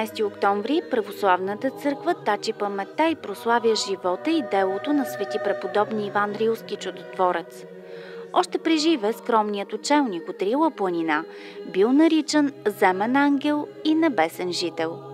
На 19 октомври православната църква тачи паметта и прославя живота и делото на свети преподобни Иван Рилски чудотворец. Още при живе скромният учелник от Рила планина бил наричан земен ангел и небесен жител –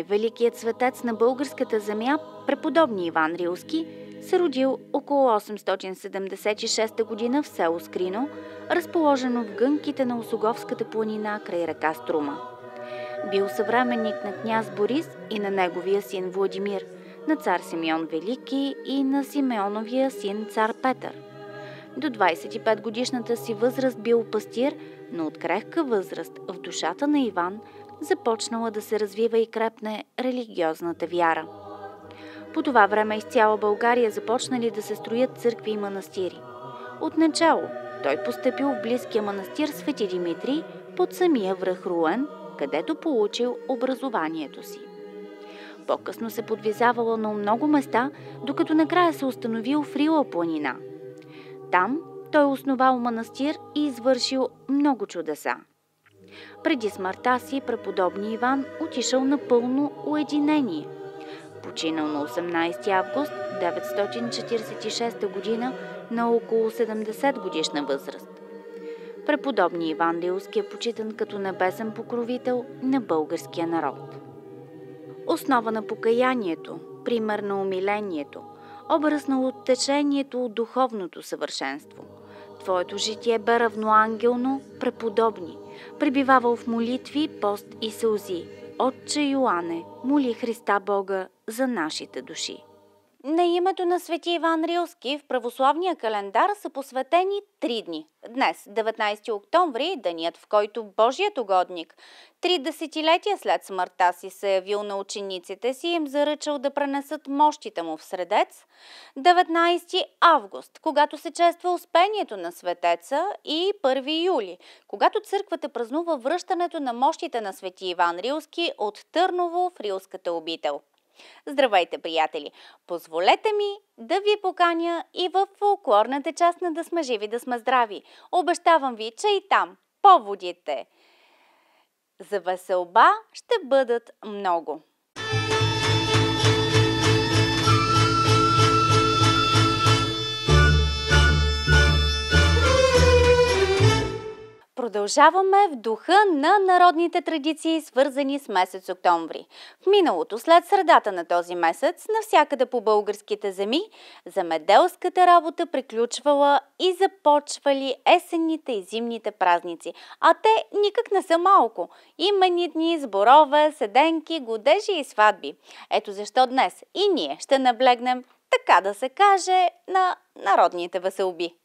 Най-великият светец на българската земя, преподобни Иван Рилски, се родил около 876 година в село Скрино, разположено в гънките на Осоговската планина край река Струма. Бил съвременник на княз Борис и на неговия син Владимир, на цар Симеон Велики и на Симеоновия син цар Петър. До 25 годишната си възраст бил пастир, но от крехка възраст в душата на Иван – започнала да се развива и крепне религиозната вяра. По това време из цяла България започнали да се строят църкви и манастири. Отначало той поступил в близкия манастир Свети Димитрий под самия връх Руен, където получил образованието си. По-късно се подвизавало на много места, докато накрая се установил в Рила планина. Там той основал манастир и извършил много чудеса. Преди смъртта си преподобни Иван отишъл на пълно уединение. Починал на 18 август 946 г. на около 70 годишна възраст. Преподобни Иван Лилски е почитан като небесен покровител на българския народ. Основа на покаянието, пример на умилението, образ на оттечението от духовното съвършенство. Твоето житие бе равноангелно, преподобни – пребивавал в молитви, пост и сълзи. Отче Йоанне, моли Христа Бога за нашите души. На името на свети Иван Рилски в православния календар са посветени три дни. Днес, 19 октомври, денят в който Божият угодник, три десетилетия след смъртта си се явил на учениците си и им заръчал да пренесат мощите му в средец. 19 август, когато се чества успението на светеца и 1 юли, когато църквата празнува връщането на мощите на свети Иван Рилски от Търново в Рилската обител. Здравейте, приятели! Позволете ми да ви поканя и в фолклорната част на Да сме живи, да сме здрави. Обещавам ви, че и там поводите за веселба ще бъдат много. Продължаваме в духа на народните традиции, свързани с месец октомври. В миналото, след средата на този месец, навсякъде по българските земи, замеделската работа приключвала и започвали есенните и зимните празници. А те никак не са малко. Имени дни, сборове, седенки, годежи и сватби. Ето защо днес и ние ще наблегнем, така да се каже, на народните веселби.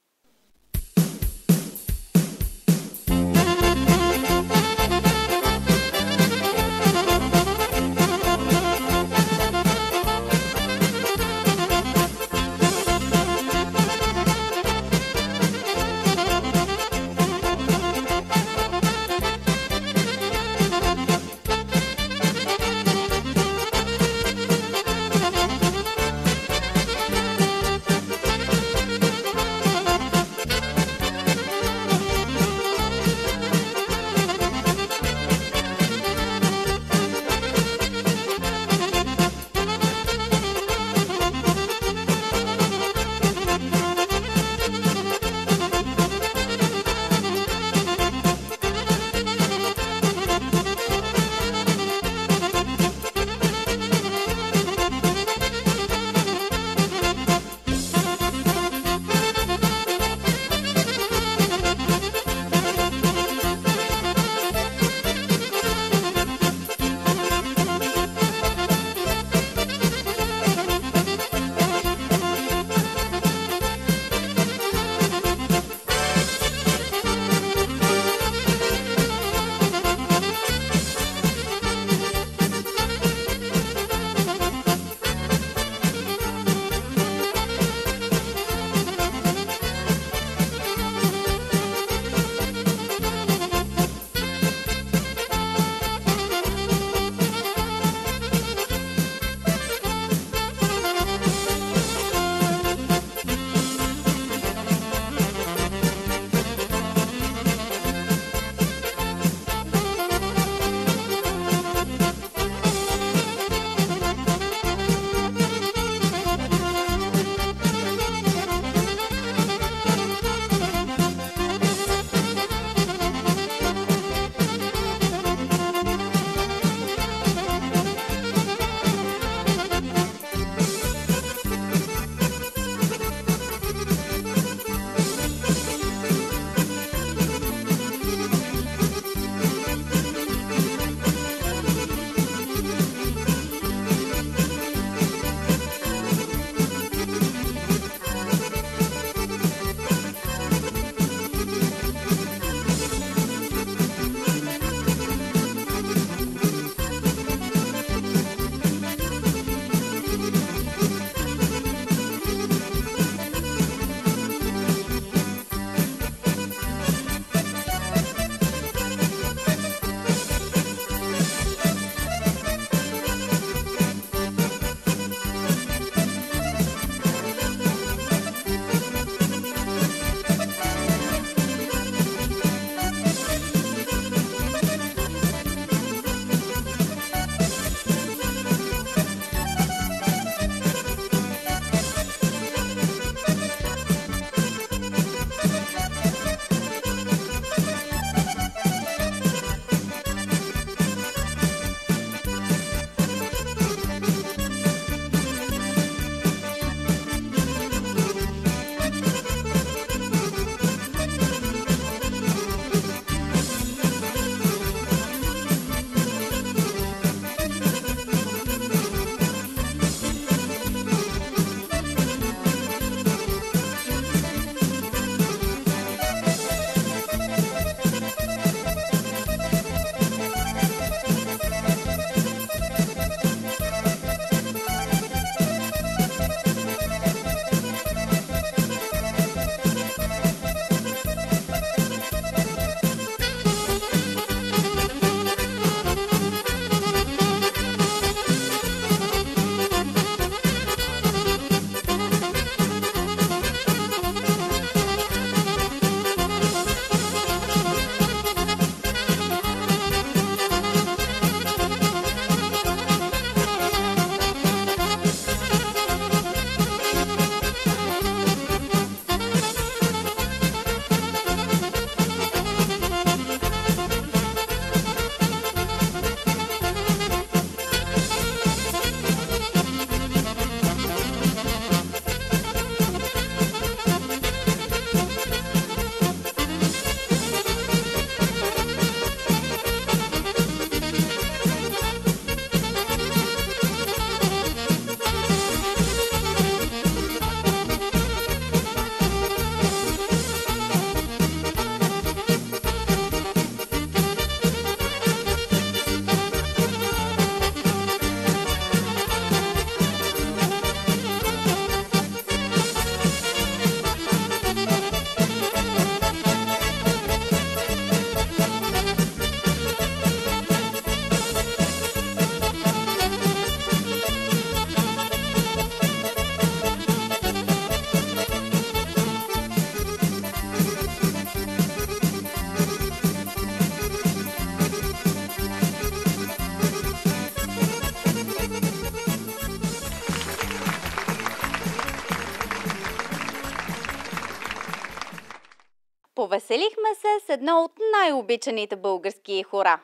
Повеселихме се с едно от най-обичаните български хора.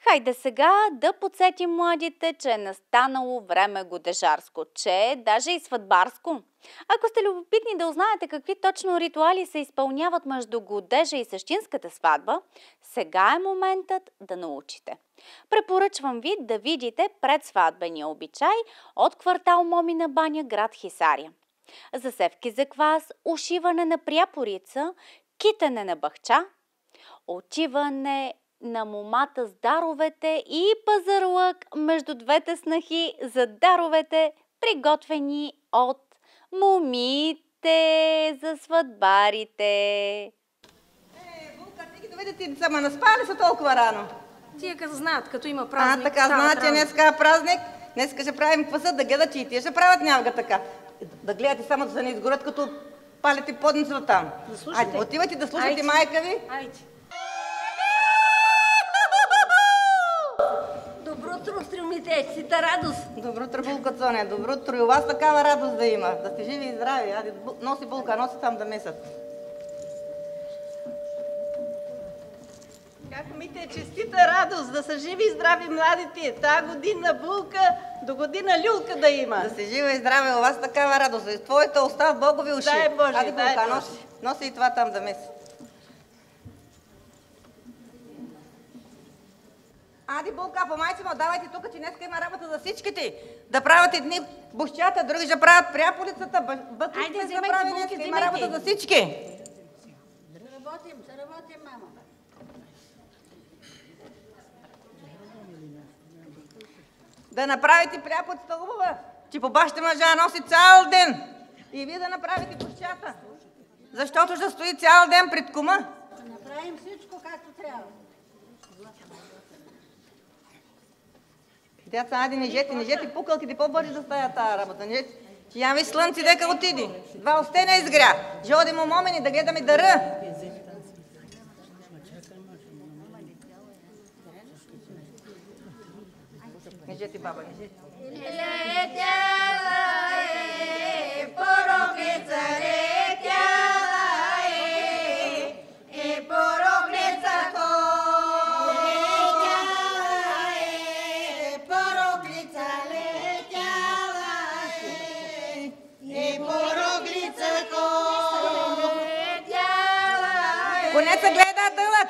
Хайде сега да подсетим младите, че е настанало време годежарско, че е даже и сватбарско. Ако сте любопитни да узнаете какви точно ритуали се изпълняват между годежа и същинската сватба, сега е моментът да научите. Препоръчвам ви да видите предсватбения обичай от квартал Момина баня, град Хисария. Засевки за квас, ушиване на пряпорица, китане на бахча, отиване на момата с даровете и пазарлък между двете снахи за даровете, приготвени от момите за сватбарите. Е, Булка, ти ги доведете сама наспали са толкова рано. Тия като знаят, като има А, празник. така, стават знаете, рано. днеска е празник, днеска ще правим кваса, да гледат, че и тия ще правят нямга така. Да гледате само да се не изгорят, като палите подницата там. Да слушате. Айде, отивайте да слушате Айде. майка ви. Айде. Добро утро, стремите, сита радост. Добро утро, Булка Цоня, добро утро и у вас такава радост да има. Да сте живи и здрави. Бу- носи Булка, носи там да месят. Как мите, честита радост, да са живи и здрави младите. Та година булка, до година люлка да има. Да сте жива и здраве, у вас такава радост. И твоята уста в Богови уши. Дай Боже, Айде, дай Булка, Боже. носи, носи и това там да меси. Ади, Булка, помайци му, давайте тук, че днеска има работа за всичките. Да правят едни бущата, други ще правят пряполицата, бъ- Айде, бъклите да булки, днеска. Има работа за всички. Работим, работим, мама. Да направите пряпоцата хубава, че по баща мъжа носи цял ден. И вие да направите бущата. Защото ще стои цял ден пред кума. Направим всичко както трябва. Деца, айде не жете, не жете пукалките по-бързи да стая тази работа. Не жете. Че яви слънце, дека отиди. Два осте не изгря. Ще одим у момени да гледаме дъра. Не жете, баба, не жете. Конеца гледа дълъг.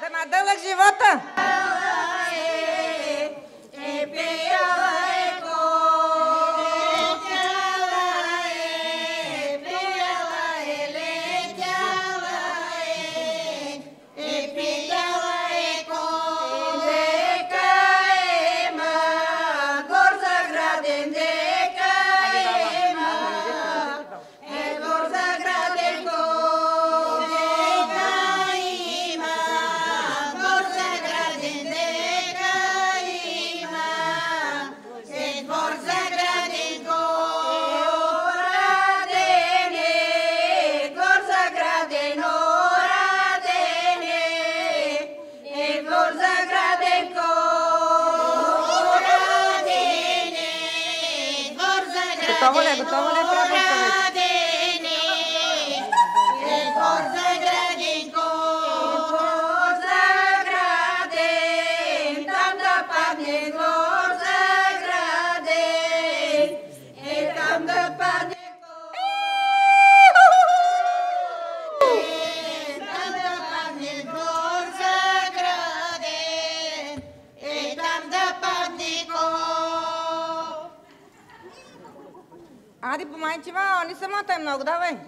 Да ма дълъг живота. Готово ли е? Готово Ади, помайчи, ма, не самата е много, давай.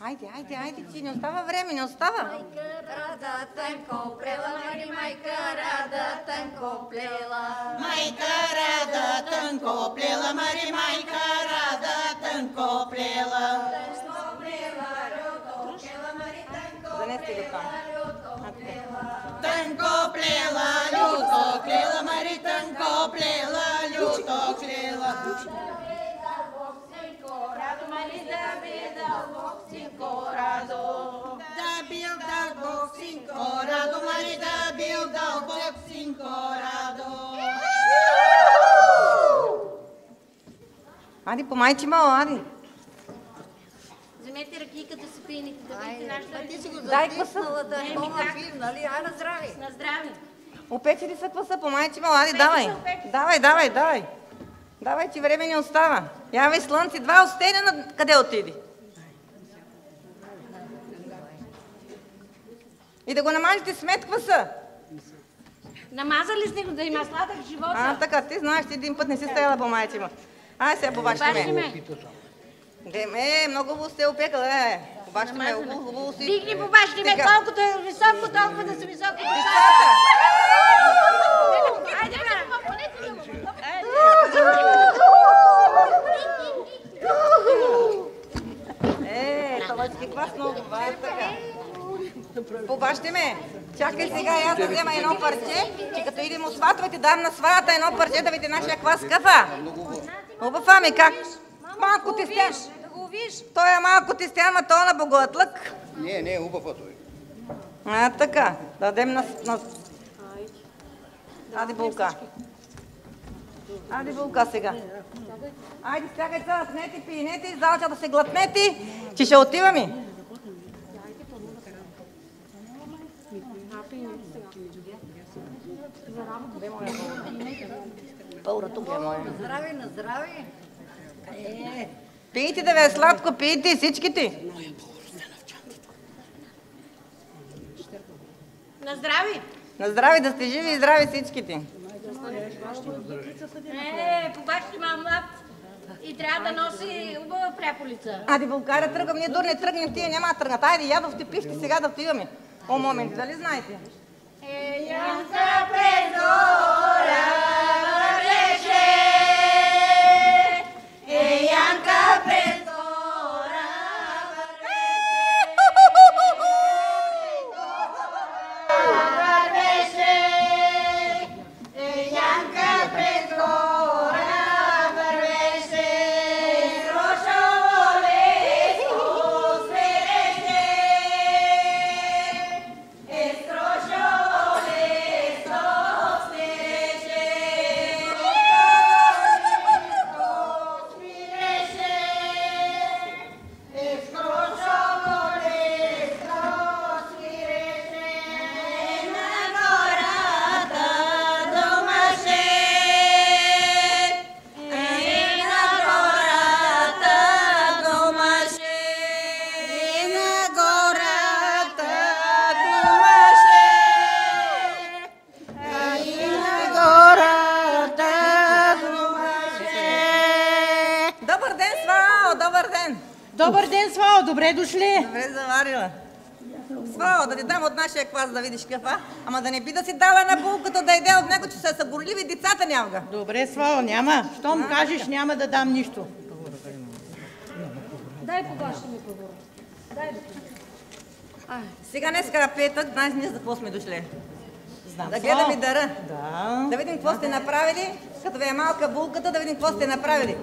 Айде, айде, айде, ти не остава време, не остава. Рада тънко плела, Мари майка, рада тънко плела. Майка рада тънко плела, Мари майка рада тънко плела. Занести го там. Тънко плела, люто клела, Мари тънко плела, люто клела. Да бил да Бог синко радо, Мари да бил да Бог синко радо. Ади, помайчи, ма, ади. Вземете ръкийката си пийните, да видите нашата Ти си го Дай затиснала да как? пив, нали? Ай, на здраве. На здраве. Опече ли са кваса по майче мала? Ади, Опече давай. Давай, давай, давай. Давай, че време не остава. Явай слънце, два остеня, къде отиди? И да го намажете с мед кваса. Намазали сте го да има сладък живота. А, така, ти знаеш, че един път не си стояла по майче му. Ай, сега побащи Бащи ме. Ме. Деме, много хубаво сте опекал, е. Побащи ме, хубаво, хубаво си. Дигни по бащи ме, колкото е високо, толкова да са високо. Децата! Айде, бе, понете го. Е, квас много, това е така. Побащи ме, чакай сега аз да взема едно парче, че като идем от сватовете, дам на свата едно парче да види нашия квас кафа. Хубав ами как? Малко тестян. Да го виж. Той е малко тестян, ма той е на боготлък. Не, не, е той. А, така, дадем на... на... Ади булка. Ади булка сега. Айде, стягай се, снете, пинете и залча да се глътнете, че ще отиваме. Паура тук е моя. На здраве, на здраве. Пийте да ви е сладко, пийте всичките. На здраве. На здраве да сте живи и здрави всичките. Е, по бащи ма млад. И трябва да носи хубава пряполица. Ади, България, тръгвам, ние дурни тръгнем, тия няма да тръгнат. Айде, ядовте, пивте сега да отиваме. О, момент, дали знаете? Е, Янка Педора добре дошли. Добре заварила. Свао, да ти дам от нашия квас да видиш каква. Ама да не би да си дала на булката да иде от него, че са съгорливи децата нямга. Добре, Слава, няма. Щом кажеш, няма да дам нищо. Сега днеска е петък, знаеш ние за какво сме дошли. Знам, Да Слава. гледаме дъра. Да. Да видим какво сте направили, като ви е малка булката, да видим какво сте направили.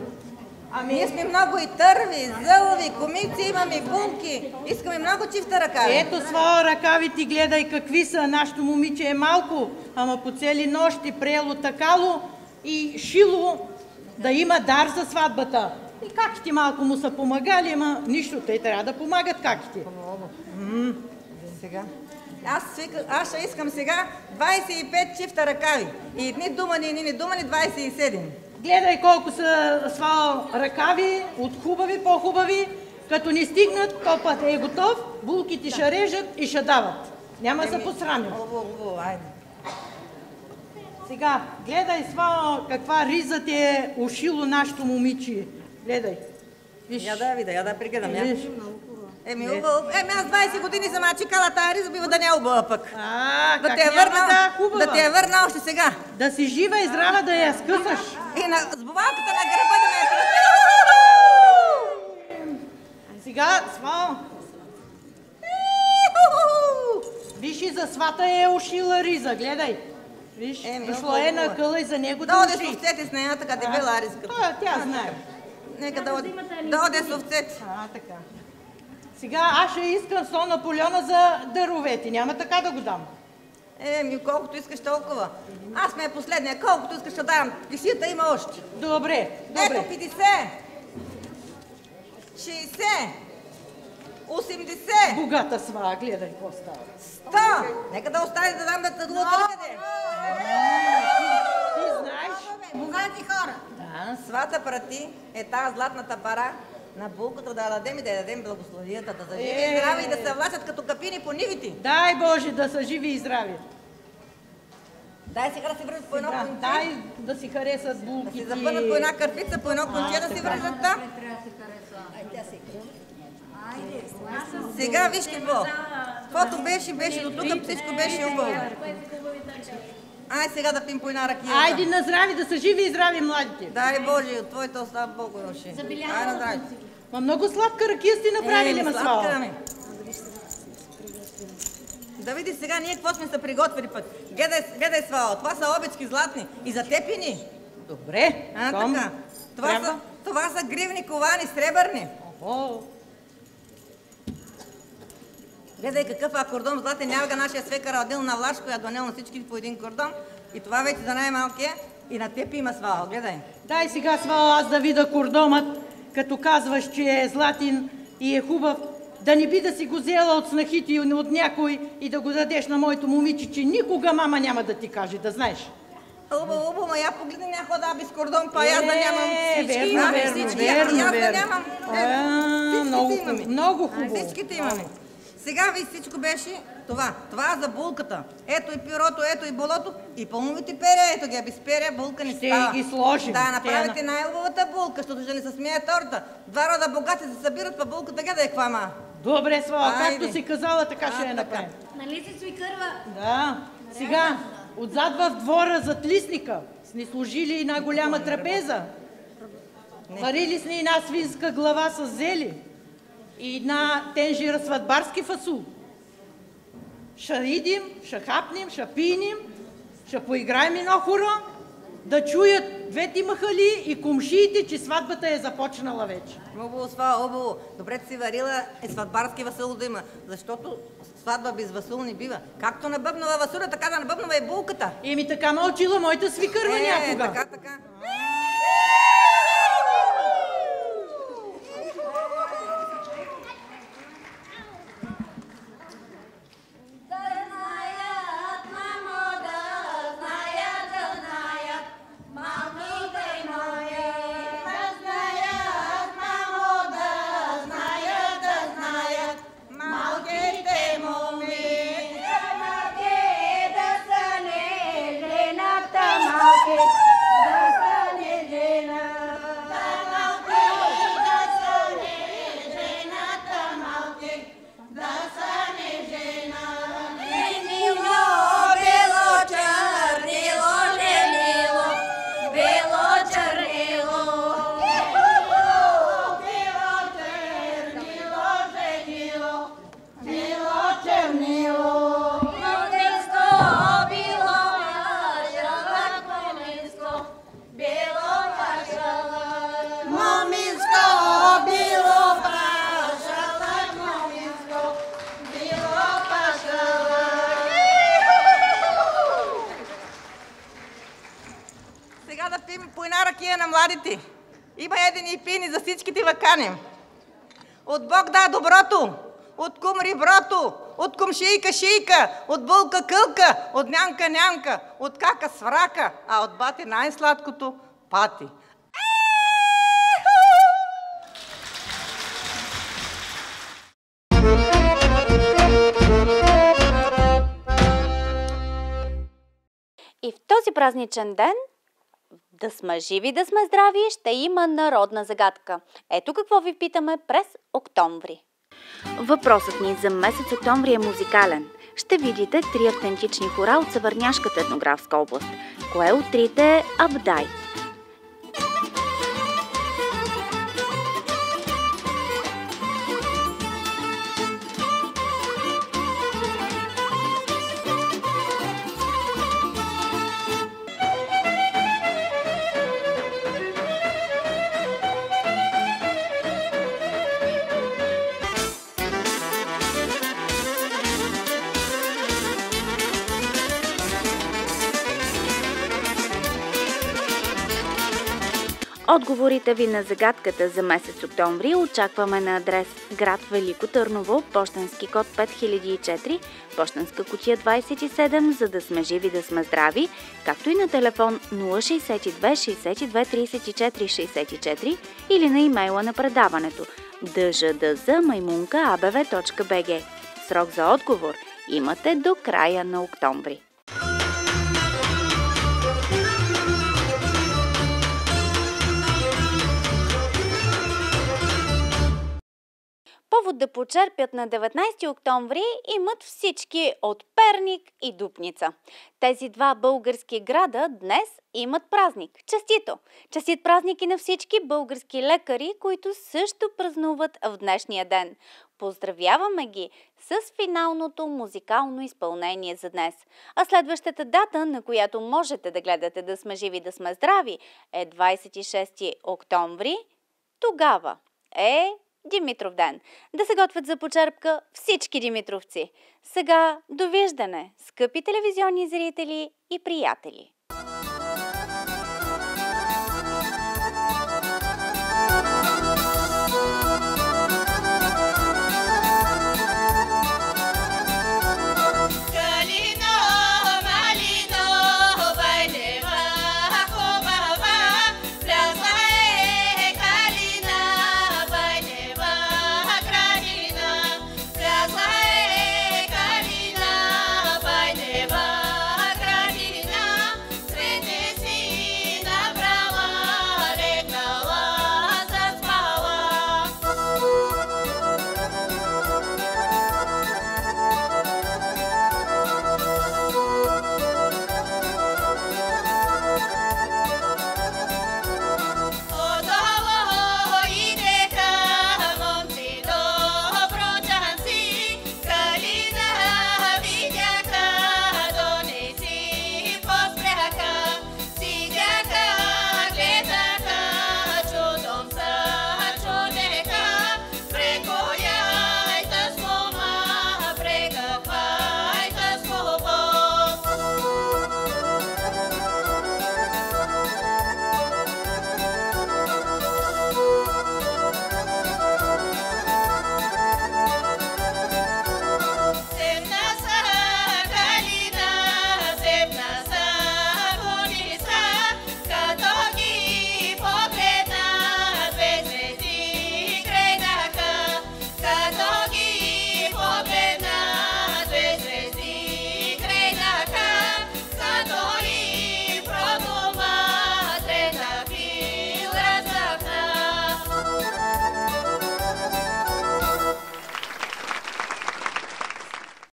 Ами, ние сме много и търви, зълви, комици, имаме булки. Искаме много чифта ръка. бе. Ето, Слава, ръкави ти гледай какви са. Нашето момиче е малко, ама по цели нощи приело такало и шило да има дар за сватбата. И как ти малко му са помагали, ама нищо, те трябва да помагат как ти. Сега. Аз, аз ще искам сега 25 чифта ръкави. И едни думани, едни не думани, 27. Гледай колко са свал ръкави, от хубави, по-хубави. Като ни стигнат, топът е готов, булките ще режат и ще дават. Няма да се айде. Сега, гледай свал каква риза ти е ушило нашето момиче. Гледай. Виж. Я да видя, я да пригледам. Я. Виж. Еми, хубаво. Еми, аз 20 години съм чекала тази риза, бива да не е хубава пък. А, Да те е върна, да е хубава. да те е върна още сега. Да си жива и здрава да я скъсаш. И на сбувалката на гърба да ме е Сега, свал, виж и за свата е ушила риза, гледай. Виж, Еми, дошло е на къла и за него да Да оде с уши. овцете с нея, така дебела ризка. Тя знае. Нека да да оде с овцете. А, така. Сега аз ще искам 100 Наполеона за дъровете. Няма така да го дам. Еми, колкото искаш толкова. Аз сме последния, колкото искаш да дам. Кисията има още. Добре, Ето добре. 50. 60. 80, Богата сваа, гледай какво става. 100. Нека да остане да дам да тъгува къде. Ти знаеш? Богати хора. Да. Свата прати е тази златната пара на булката да дадем и да дадем благословията, да заживи Е. и здрави и да се влачат като капини по нивите. Дай Боже да са живи и здрави. Дай сега да си вържат по едно Да, конче. дай да си харесат Да си булките. запънат по една кърпица, по едно конче да си вържат там. Сега виж какво. Каквото беше, беше до тук, всичко беше хубаво. Ай сега да пим по една ракия. Айде на здрави, да са живи и здрави младите. Дай Боже, от твоите остава Бог уши. Ай на здраве. Ма много сладка ракия сте направили, Е, ма сладка свала. ми. Да видиш сега ние какво сме се приготвили пък. Гледай, гледай Свала, това са обечки златни. И за тепини. Добре, А, така. Това трябва. са, това са гривни ковани, сребърни. О, Гледай какъв акордон златен, няма нашия свекар Адил на Влашко, я донел на всички по един кордон. И това вече за най-малкия. И на теб има свала, гледай. дай сега свала аз да видя кордомът, като казваш, че е златин и е хубав. Да не би да си го взела от снахите и от някой и да го дадеш на моето момиче, че никога мама няма да ти каже, да знаеш. Убаво, убаво, ма я погледни някой да без кордон, па аз да нямам Е, всички. верно, имаме верно, всички, верно, и аз да нямам. Много имаме. много хубаво. Всичките имаме. Сега ви всичко беше това. Това е за булката. Ето и пирото, ето и болото. И пълновите пере, ето ги, без пере булка не Ще става. ги сложим. Да, Те направите на- най-хубавата булка, защото ще не се смее торта. Два рода богати се събират, па булката гледай каква има. Добре, Свала, Айде. както си казала, така ще А, я така. направим. Нали си свикърва? Да. Сега, отзад в двора зад листника сме сложили една голяма трапеза. Варили сме една свинска глава с зели и една тенжира сватбарски фасул. Ще идим, ще хапнем, ще пинем, ще поиграем едно хоро, да чуят двете махали и комшиите, че сватбата е започнала вече. Хубаво, свала, хубаво. Добре, си варила е сватбарски васул да има, защото сватба без васул не бива. Както набъбнала васуля, така да набъбнала и булката. Еми така ме учила моята свикърва Е, някога. така, така. Ракия на младите. Има едини и пини за всичките лаканем. От Бог да доброто, от кум риброто, от кум шийка шийка, от булка кълка, от нянка нянка, от кака сврака, а от бати най-сладкото пати. И в този празничен ден, да сме живи, да сме здрави, ще има народна загадка. Ето какво ви питаме през октомври. Въпросът ни за месец октомври е музикален. Ще видите три автентични хора от Северняшката етнографска област. Кое от трите е Абдай? Отговорите ви на загадката за месец октомври очакваме на адрес град Велико Търново, почтенски код 5004, почтенска кутия 27, за да сме живи да сме здрави, както и на телефон 062 62 34 64 или на имейла на предаването dždz.maimunka.abv.bg. Срок за отговор имате до края на октомври. Да почерпят на 19 октомври имат всички от Перник и Дупница. Тези два български града днес имат празник. Честито! Честит празник и на всички български лекари, които също празнуват в днешния ден. Поздравяваме ги с финалното музикално изпълнение за днес. А следващата дата, на която можете да гледате да сме живи, да сме здрави, е 26 октомври. Тогава е Димитров ден. Да се готвят за почерпка всички димитровци. Сега довиждане, скъпи телевизионни зрители и приятели!